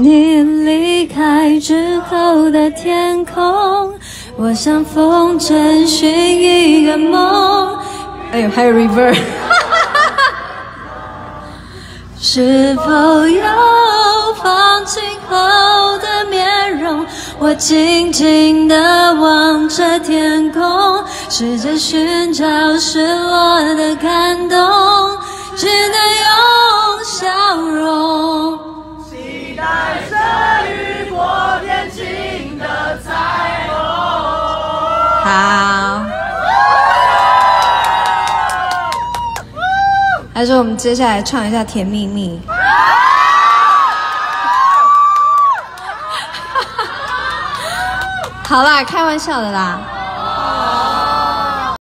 你离开之后的天空，我像风筝寻一个梦。哎呦，还有 reverb。是否有放晴后的面容？我静静地望着天空，试着寻找失落的感好。还是我们接下来唱一下《甜蜜蜜》。好啦，开玩笑的啦。